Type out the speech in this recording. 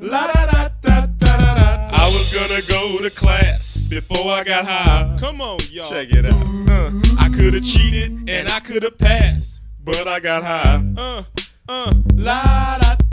La da da da da da da. I was gonna go to class before I got high. Come on, y'all. Check it out. Uh, I could have cheated and I could have passed, but I got high. Uh, uh. La